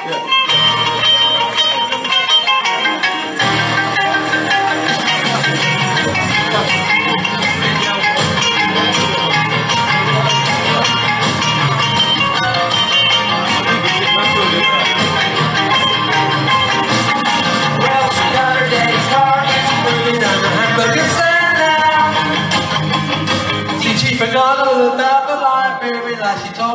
Yeah.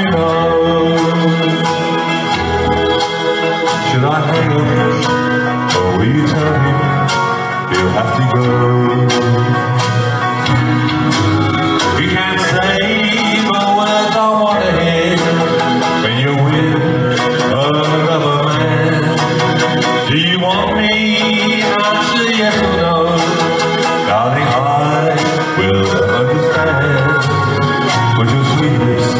Should I hang up, or will you tell him he'll have to go? You can't say the words I want to hear when you're with another man. Do you want me? Answer yes or no, darling. I will understand. But your sweetness.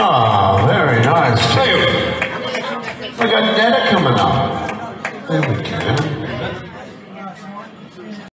Ah, very nice. We got coming up. There we go.